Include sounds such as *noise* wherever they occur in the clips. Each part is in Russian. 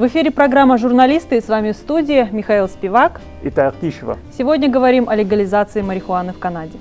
В эфире программа «Журналисты» и с вами в студии Михаил Спивак и Тая Артищева. Сегодня говорим о легализации марихуаны в Канаде.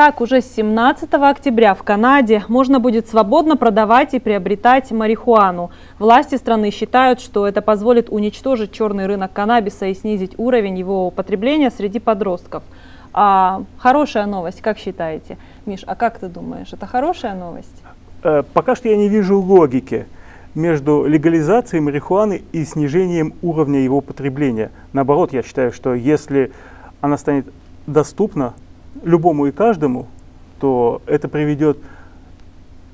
Итак, уже с 17 октября в Канаде можно будет свободно продавать и приобретать марихуану. Власти страны считают, что это позволит уничтожить черный рынок каннабиса и снизить уровень его употребления среди подростков. А, хорошая новость, как считаете? Миш, а как ты думаешь, это хорошая новость? Э, пока что я не вижу логики между легализацией марихуаны и снижением уровня его потребления. Наоборот, я считаю, что если она станет доступна любому и каждому, то это приведет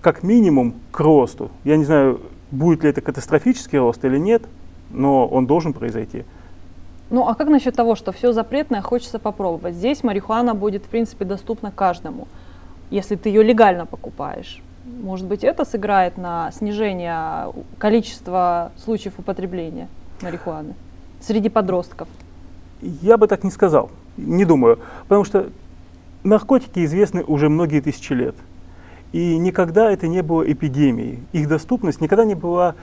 как минимум к росту. Я не знаю, будет ли это катастрофический рост или нет, но он должен произойти. Ну а как насчет того, что все запретное хочется попробовать? Здесь марихуана будет в принципе доступна каждому, если ты ее легально покупаешь. Может быть, это сыграет на снижение количества случаев употребления марихуаны среди подростков? Я бы так не сказал, не думаю. Потому что Наркотики известны уже многие тысячи лет. И никогда это не было эпидемией. Их доступность никогда не была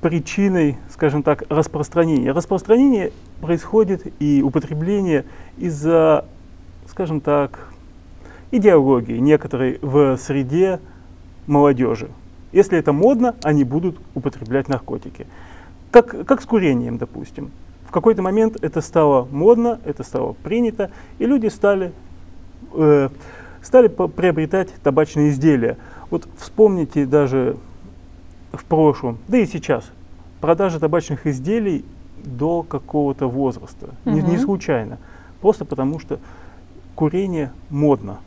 причиной, скажем так, распространения. Распространение происходит и употребление из-за, скажем так, идеологии некоторой в среде молодежи. Если это модно, они будут употреблять наркотики. Как, как с курением, допустим. В какой-то момент это стало модно, это стало принято, и люди стали э, стали приобретать табачные изделия. Вот вспомните даже в прошлом, да и сейчас, продажа табачных изделий до какого-то возраста. Угу. Не, не случайно. Просто потому что курение модно.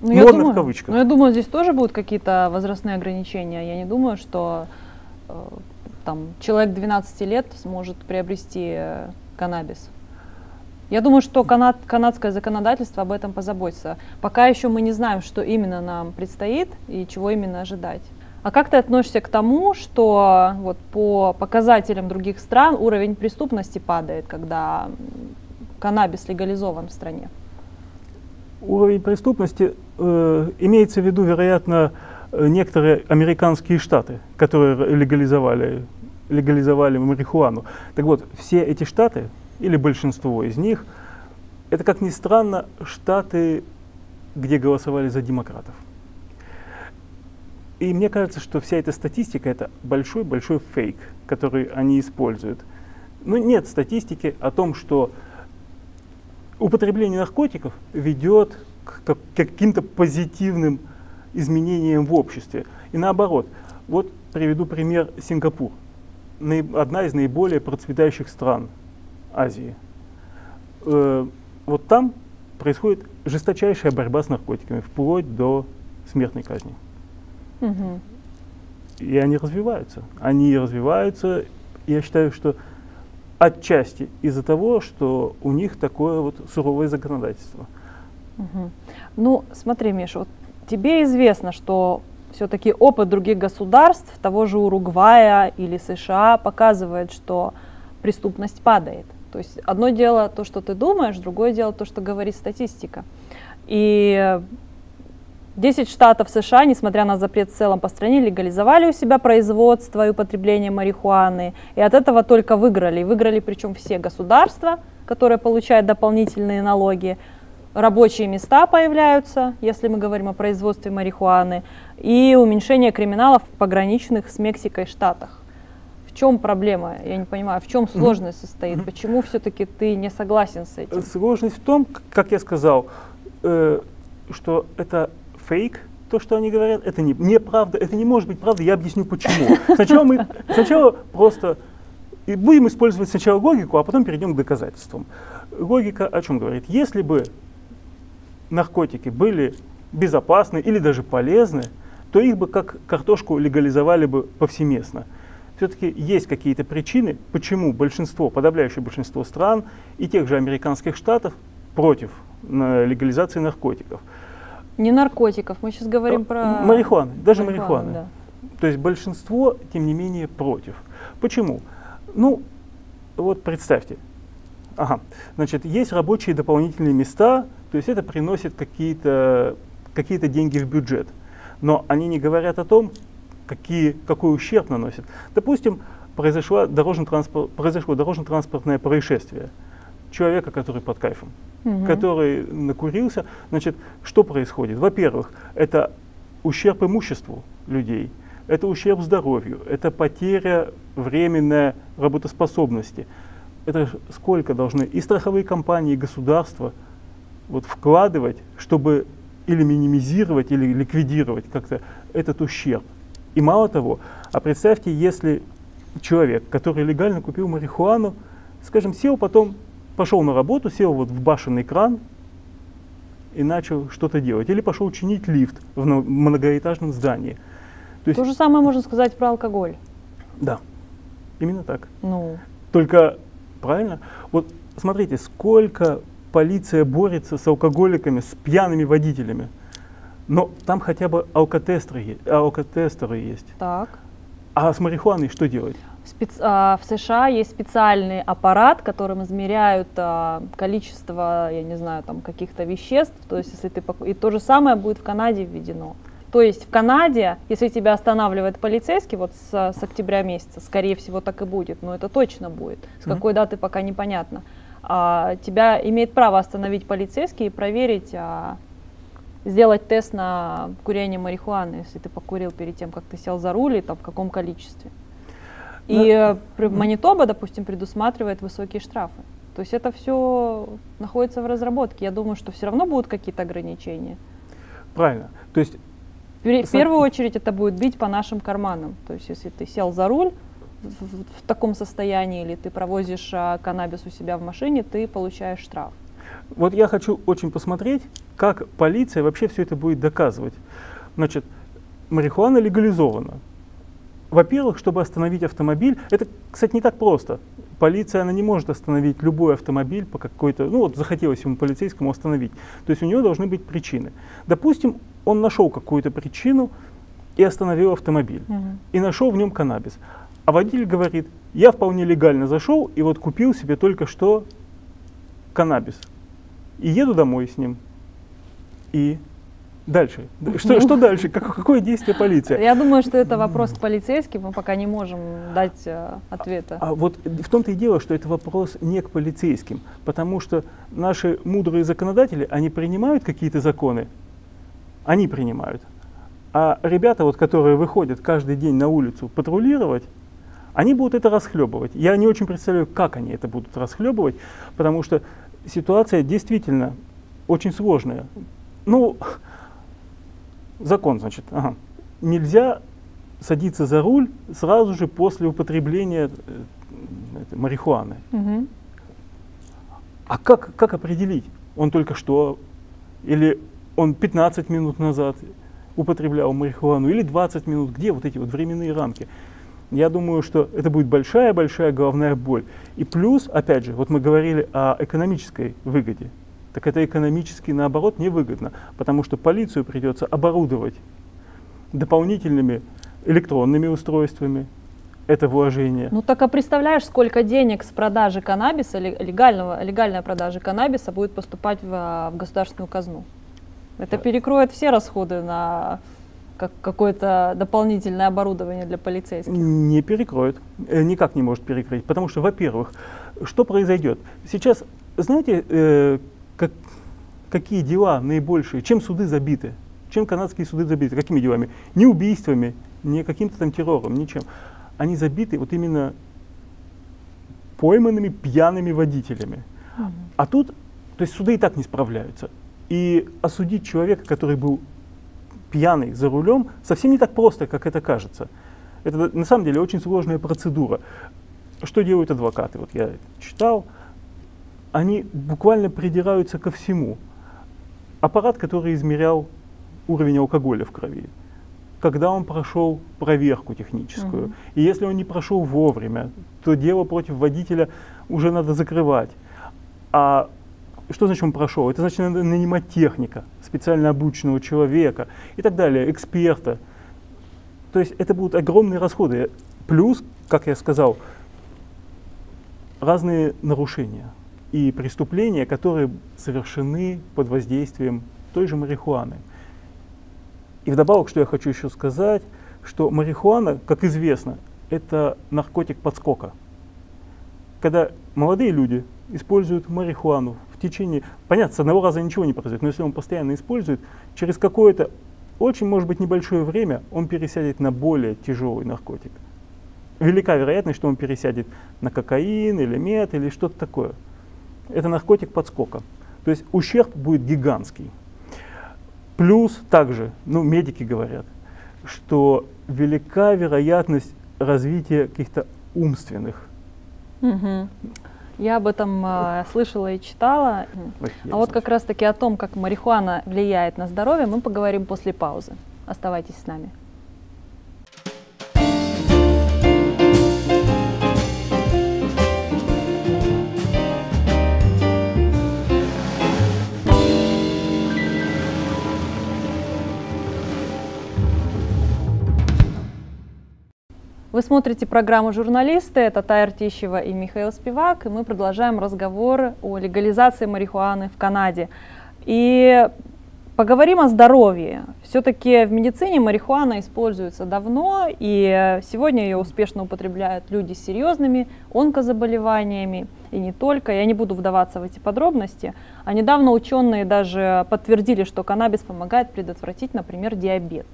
Ну, модно думаю, в кавычках. Ну, я думаю, здесь тоже будут какие-то возрастные ограничения. Я не думаю, что э, там человек 12 лет сможет приобрести э, каннабис. Я думаю, что канад, канадское законодательство об этом позаботится. Пока еще мы не знаем, что именно нам предстоит и чего именно ожидать. А как ты относишься к тому, что вот по показателям других стран уровень преступности падает, когда каннабис легализован в стране? Уровень преступности э, имеется в виду, вероятно, некоторые американские штаты, которые легализовали, легализовали марихуану. Так вот, все эти штаты или большинство из них, это, как ни странно, штаты, где голосовали за демократов. И мне кажется, что вся эта статистика это большой-большой фейк, который они используют. Но нет статистики о том, что употребление наркотиков ведет к каким-то позитивным изменениям в обществе. И наоборот, вот приведу пример Сингапур. Одна из наиболее процветающих стран Азии. Э, вот там происходит жесточайшая борьба с наркотиками, вплоть до смертной казни. Угу. И они развиваются. Они развиваются, я считаю, что отчасти из-за того, что у них такое вот суровое законодательство. Угу. Ну, смотри, Миша, вот тебе известно, что все-таки опыт других государств, того же Уругвая или США, показывает, что преступность падает. То есть одно дело то, что ты думаешь, другое дело то, что говорит статистика. И 10 штатов США, несмотря на запрет в целом по стране, легализовали у себя производство и употребление марихуаны. И от этого только выиграли. Выиграли причем все государства, которые получают дополнительные налоги. Рабочие места появляются, если мы говорим о производстве марихуаны. И уменьшение криминалов в пограничных с Мексикой штатах чем проблема? Я не понимаю, в чем сложность состоит? Почему все-таки ты не согласен с этим? Сложность в том, как я сказал, э, что это фейк, то, что они говорят, это не, неправда, это не может быть правда, я объясню почему. Сначала мы сначала просто и будем использовать сначала логику, а потом перейдем к доказательствам. Логика о чем говорит? Если бы наркотики были безопасны или даже полезны, то их бы как картошку легализовали бы повсеместно все-таки есть какие-то причины, почему большинство, подавляющее большинство стран и тех же американских штатов против легализации наркотиков. Не наркотиков, мы сейчас говорим про... Марихуаны, даже марихуаны. Да. То есть большинство, тем не менее, против. Почему? Ну, вот представьте, ага, значит, есть рабочие дополнительные места, то есть это приносит какие-то какие деньги в бюджет. Но они не говорят о том, какие, какой ущерб наносят. Допустим, произошло дорожно-транспорт, произошло дорожно-транспортное происшествие человека, который под кайфом, угу. который накурился. Значит, что происходит? Во-первых, это ущерб имуществу людей, это ущерб здоровью, это потеря временной работоспособности. Это сколько должны и страховые компании, и государства вот вкладывать, чтобы или минимизировать, или ликвидировать как-то этот ущерб. И мало того, а представьте, если человек, который легально купил марихуану, скажем, сел потом, пошел на работу, сел вот в башенный кран и начал что-то делать. Или пошел чинить лифт в многоэтажном здании. То, есть, То же самое можно сказать про алкоголь. Да, именно так. Ну. Только, правильно? Вот смотрите, сколько полиция борется с алкоголиками, с пьяными водителями. Но там хотя бы алкотестеры, алкотестеры есть. Так. А с марихуаной что делать? Спец, а, в США есть специальный аппарат, которым измеряют а, количество, я не знаю, там каких-то веществ. То есть, если ты и то же самое будет в Канаде введено. То есть в Канаде, если тебя останавливает полицейский, вот с, с октября месяца, скорее всего так и будет, но это точно будет. С mm-hmm. какой даты пока непонятно. А, тебя имеет право остановить полицейский и проверить, а, сделать тест на курение марихуаны, если ты покурил перед тем, как ты сел за руль, и там в каком количестве. И ну, Манитоба, допустим, предусматривает высокие штрафы. То есть это все находится в разработке. Я думаю, что все равно будут какие-то ограничения. Правильно. То есть в первую очередь это будет бить по нашим карманам. То есть если ты сел за руль в, в, в таком состоянии или ты провозишь а, каннабис у себя в машине, ты получаешь штраф. Вот я хочу очень посмотреть, как полиция вообще все это будет доказывать. Значит, марихуана легализована. Во-первых, чтобы остановить автомобиль, это, кстати, не так просто. Полиция, она не может остановить любой автомобиль по какой-то, ну вот захотелось ему полицейскому остановить. То есть у него должны быть причины. Допустим, он нашел какую-то причину и остановил автомобиль. Угу. И нашел в нем каннабис. А водитель говорит, я вполне легально зашел и вот купил себе только что каннабис и еду домой с ним. И дальше. Что, ну, что дальше? Как, какое действие полиции? Я думаю, что это вопрос к полицейским, мы пока не можем дать э, ответа. А вот в том-то и дело, что это вопрос не к полицейским, потому что наши мудрые законодатели, они принимают какие-то законы, они принимают. А ребята, вот, которые выходят каждый день на улицу патрулировать, они будут это расхлебывать. Я не очень представляю, как они это будут расхлебывать, потому что ситуация действительно очень сложная. Ну, закон, значит, ага. нельзя садиться за руль сразу же после употребления э, марихуаны. Угу. А как, как определить? Он только что, или он 15 минут назад употреблял марихуану, или 20 минут, где вот эти вот временные рамки? Я думаю, что это будет большая-большая головная боль. И плюс, опять же, вот мы говорили о экономической выгоде. Так это экономически, наоборот, невыгодно, потому что полицию придется оборудовать дополнительными электронными устройствами, это вложение. Ну так а представляешь, сколько денег с продажи каннабиса, легального, легальной продажи каннабиса будет поступать в, в государственную казну? Это перекроет все расходы на как какое-то дополнительное оборудование для полицейских? Не перекроет, э, никак не может перекрыть, потому что, во-первых, что произойдет? Сейчас, знаете, э, как, какие дела наибольшие, чем суды забиты? Чем канадские суды забиты? Какими делами? Не убийствами, не каким-то там террором, ничем. Они забиты вот именно пойманными пьяными водителями. Mm-hmm. А тут, то есть суды и так не справляются. И осудить человека, который был пьяный за рулем совсем не так просто, как это кажется. Это на самом деле очень сложная процедура. Что делают адвокаты? Вот я читал, они буквально придираются ко всему. Аппарат, который измерял уровень алкоголя в крови, когда он прошел проверку техническую. Угу. И если он не прошел вовремя, то дело против водителя уже надо закрывать. А что значит он прошел? Это значит надо нанимать техника, специально обученного человека и так далее, эксперта. То есть это будут огромные расходы. Плюс, как я сказал, разные нарушения и преступления, которые совершены под воздействием той же марихуаны. И вдобавок, что я хочу еще сказать, что марихуана, как известно, это наркотик подскока. Когда молодые люди используют марихуану в течение, понятно, с одного раза ничего не произойдет, но если он постоянно использует, через какое-то очень, может быть, небольшое время он пересядет на более тяжелый наркотик. Велика вероятность, что он пересядет на кокаин или мед или что-то такое. Это наркотик подскока. То есть ущерб будет гигантский. Плюс также, ну, медики говорят, что велика вероятность развития каких-то умственных. Угу. Я об этом э, слышала и читала. Ой, а вот как раз-таки о том, как марихуана влияет на здоровье, мы поговорим после паузы. Оставайтесь с нами. Вы смотрите программу «Журналисты». Это Тайр Тищева и Михаил Спивак. И мы продолжаем разговор о легализации марихуаны в Канаде. И поговорим о здоровье. Все-таки в медицине марихуана используется давно, и сегодня ее успешно употребляют люди с серьезными онкозаболеваниями, и не только. Я не буду вдаваться в эти подробности. А недавно ученые даже подтвердили, что каннабис помогает предотвратить, например, диабет.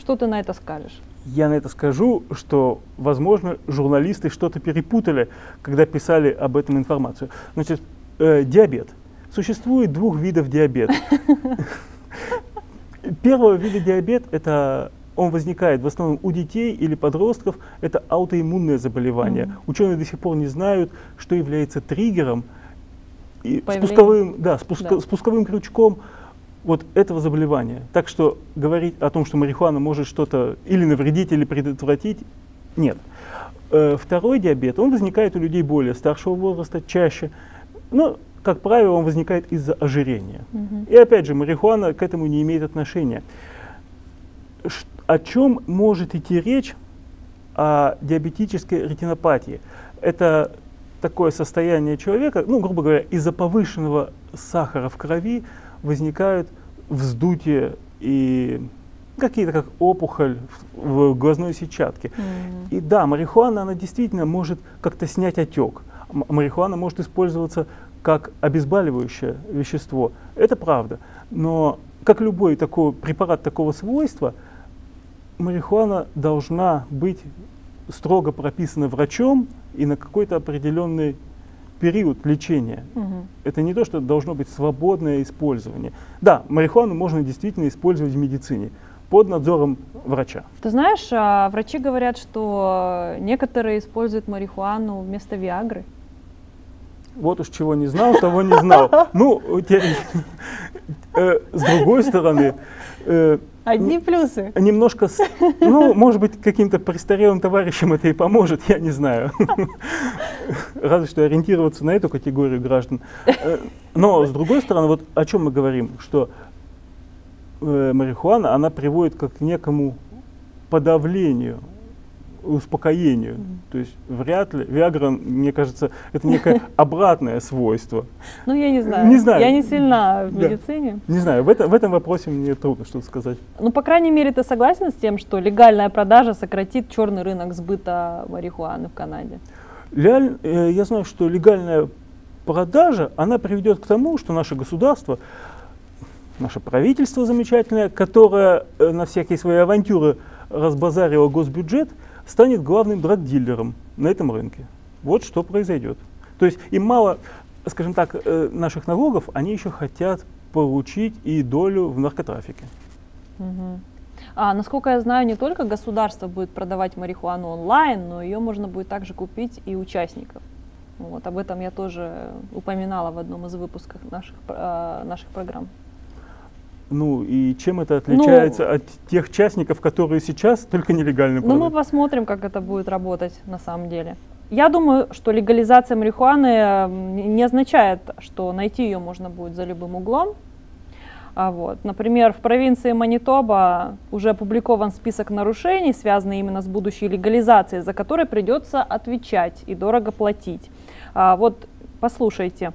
Что ты на это скажешь? Я на это скажу, что, возможно, журналисты что-то перепутали, когда писали об этом информацию. Значит, э, диабет. Существует двух видов диабета. *laughs* Первого вида диабет – это он возникает в основном у детей или подростков, это аутоиммунное заболевание. Mm-hmm. Ученые до сих пор не знают, что является триггером и спусковым, да, спуск, да. спусковым крючком вот этого заболевания. Так что говорить о том, что марихуана может что-то или навредить, или предотвратить, нет. Э, второй диабет, он возникает у людей более старшего возраста, чаще. Но, как правило, он возникает из-за ожирения. Угу. И опять же, марихуана к этому не имеет отношения. Ш о чем может идти речь о диабетической ретинопатии? Это такое состояние человека, ну, грубо говоря, из-за повышенного сахара в крови возникают вздутие и какие-то как опухоль в, в глазной сетчатке. Mm-hmm. И да, марихуана, она действительно может как-то снять отек. Марихуана может использоваться как обезболивающее вещество. Это правда. Но как любой такой препарат такого свойства, марихуана должна быть строго прописана врачом и на какой-то определенный период лечения. Угу. Это не то, что должно быть свободное использование. Да, марихуану можно действительно использовать в медицине под надзором врача. Ты знаешь, а врачи говорят, что некоторые используют марихуану вместо Виагры. Вот уж чего не знал, того не знал. Ну, э, с другой стороны, э, Одни плюсы. Немножко, ну, может быть, каким-то престарелым товарищам это и поможет, я не знаю. Разве что ориентироваться на эту категорию граждан. Э, но, с другой стороны, вот о чем мы говорим, что э, марихуана, она приводит как к некому подавлению успокоению. Mm-hmm. То есть вряд ли, Виагра, мне кажется, это некое *laughs* обратное свойство. Ну, я не знаю. Не знаю. Я не сильна в медицине. Не знаю, в, это, в этом вопросе мне трудно что-то сказать. Ну, по крайней мере, ты согласен с тем, что легальная продажа сократит черный рынок сбыта марихуаны в Канаде? Реаль, э, я знаю, что легальная продажа, она приведет к тому, что наше государство наше правительство замечательное, которое э, на всякие свои авантюры разбазарило госбюджет, станет главным драг-дилером на этом рынке. Вот что произойдет. То есть им мало, скажем так, э, наших налогов, они еще хотят получить и долю в наркотрафике. Угу. А, насколько я знаю, не только государство будет продавать марихуану онлайн, но ее можно будет также купить и участников. Вот, об этом я тоже упоминала в одном из выпусков наших, э, наших программ. Ну и чем это отличается ну, от тех участников, которые сейчас только нелегально продают? Ну мы посмотрим, как это будет работать на самом деле. Я думаю, что легализация марихуаны не означает, что найти ее можно будет за любым углом. А вот, например, в провинции Манитоба уже опубликован список нарушений, связанных именно с будущей легализацией, за которые придется отвечать и дорого платить. А, вот послушайте,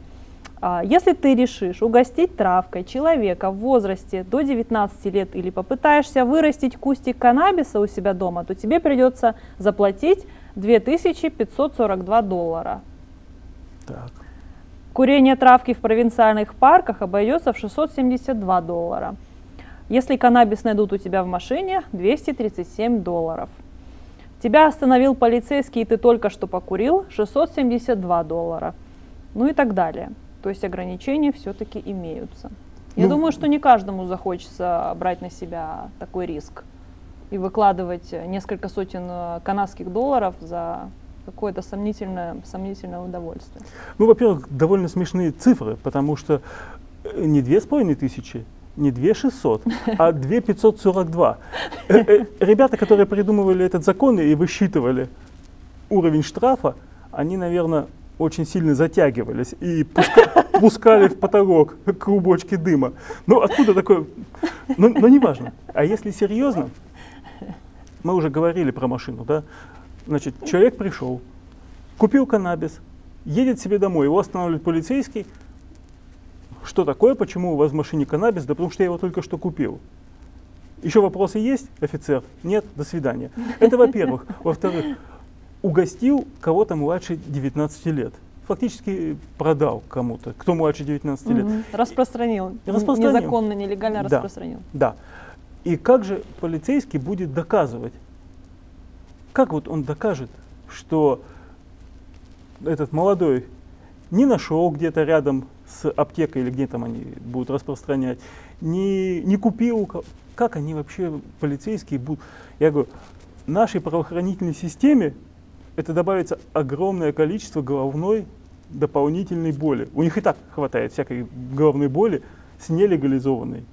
если ты решишь угостить травкой человека в возрасте до 19 лет или попытаешься вырастить кустик каннабиса у себя дома, то тебе придется заплатить 2542 доллара. Так. Курение травки в провинциальных парках обойдется в 672 доллара. Если каннабис найдут у тебя в машине, 237 долларов. Тебя остановил полицейский, и ты только что покурил, 672 доллара. Ну и так далее. То есть ограничения все-таки имеются. Я ну, думаю, что не каждому захочется брать на себя такой риск и выкладывать несколько сотен канадских долларов за какое-то сомнительное, сомнительное удовольствие. Ну, во-первых, довольно смешные цифры, потому что э, не две с половиной тысячи, не 2600, *laughs* а 2542. Э, э, ребята, которые придумывали этот закон и высчитывали уровень штрафа, они, наверное, очень сильно затягивались и *laughs* пускали в потолок клубочки дыма. Ну, откуда такое? Ну, но неважно. А если серьезно, мы уже говорили про машину, да? Значит, человек пришел, купил каннабис, едет себе домой, его останавливает полицейский. Что такое, почему у вас в машине каннабис? Да потому что я его только что купил. Еще вопросы есть, офицер? Нет, до свидания. Это во-первых. Во-вторых, угостил кого-то младше 19 лет. Фактически продал кому-то, кто младше 19 лет. Угу. Распространил. Распространил. Незаконно, нелегально да. распространил. Да. И как же полицейский будет доказывать, как вот он докажет, что этот молодой не нашел где-то рядом с аптекой или где там они будут распространять, не, не купил, как они вообще, полицейские, будут. Я говорю, нашей правоохранительной системе это добавится огромное количество головной дополнительной боли. У них и так хватает всякой головной боли с нелегализованной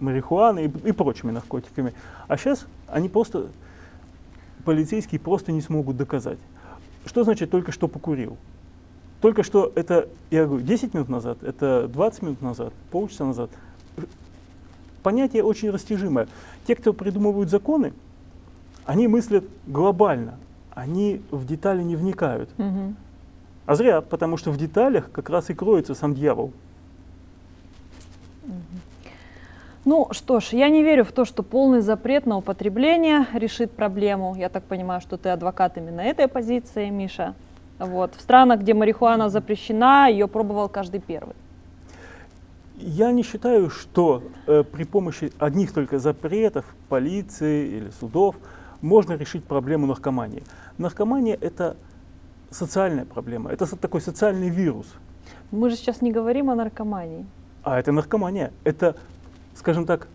марихуаной и, и прочими наркотиками. А сейчас они просто полицейские просто не смогут доказать. Что значит только что покурил? Только что это, я говорю, 10 минут назад, это 20 минут назад, полчаса назад. Понятие очень растяжимое. Те, кто придумывают законы, они мыслят глобально, они в детали не вникают. Угу. А зря, потому что в деталях как раз и кроется сам дьявол. Ну что ж, я не верю в то, что полный запрет на употребление решит проблему. Я так понимаю, что ты адвокат именно этой позиции, Миша. Вот. В странах, где марихуана запрещена, ее пробовал каждый первый. Я не считаю, что э, при помощи одних только запретов полиции или судов можно решить проблему наркомании. Наркомания – это социальная проблема, это такой социальный вирус. Мы же сейчас не говорим о наркомании. А это наркомания. Это скажем так,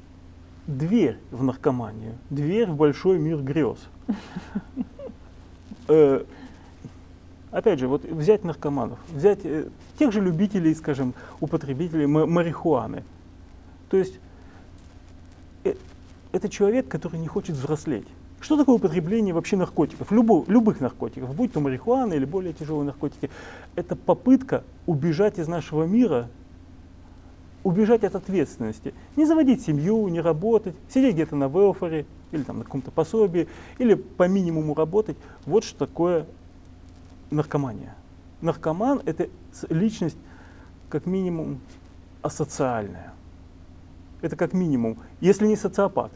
дверь в наркоманию, дверь в большой мир грез. Э, опять же, вот взять наркоманов, взять э, тех же любителей, скажем, употребителей марихуаны. То есть э, это человек, который не хочет взрослеть. Что такое употребление вообще наркотиков? Любо, любых наркотиков, будь то марихуана или более тяжелые наркотики. Это попытка убежать из нашего мира убежать от ответственности. Не заводить семью, не работать, сидеть где-то на велфоре или там на каком-то пособии, или по минимуму работать. Вот что такое наркомания. Наркоман – это личность как минимум асоциальная. Это как минимум, если не социопат.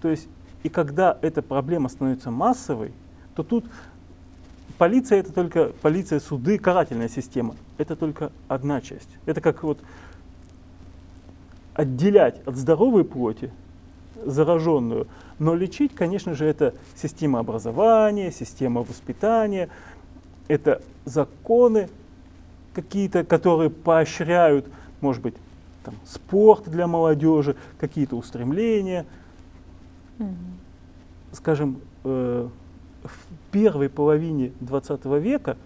То есть, и когда эта проблема становится массовой, то тут полиция это только полиция, суды, карательная система. Это только одна часть. Это как вот отделять от здоровой плоти зараженную, но лечить, конечно же, это система образования, система воспитания, это законы какие-то, которые поощряют, может быть, там, спорт для молодежи, какие-то устремления. Mm-hmm. Скажем, э, в первой половине 20 века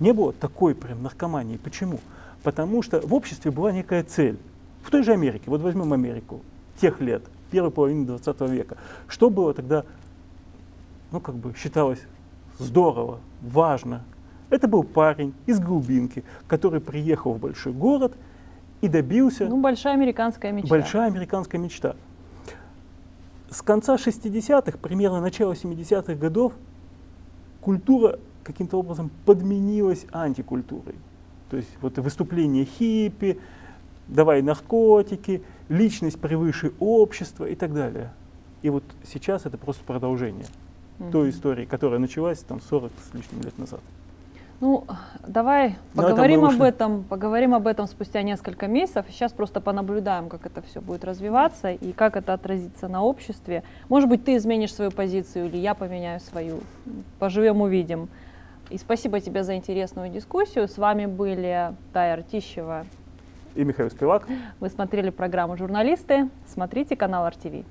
не было такой прям наркомании. Почему? Потому что в обществе была некая цель. В той же Америке, вот возьмем Америку, тех лет, первой половины 20 века. Что было тогда, ну как бы считалось здорово, важно? Это был парень из глубинки, который приехал в большой город и добился. Ну, большая американская мечта. Большая американская мечта. С конца 60-х, примерно начала 70-х годов, культура каким-то образом подменилась антикультурой. То есть вот выступление хиппи, давай наркотики, личность превыше общества и так далее. И вот сейчас это просто продолжение mm-hmm. той истории, которая началась там 40 с лишним лет назад. Ну, давай Но ну, поговорим об этом, поговорим об этом спустя несколько месяцев. Сейчас просто понаблюдаем, как это все будет развиваться и как это отразится на обществе. Может быть, ты изменишь свою позицию или я поменяю свою. Поживем, увидим. И спасибо тебе за интересную дискуссию. С вами были Тая Артищева и Михаил Спивак. Вы смотрели программу «Журналисты». Смотрите канал РТВ.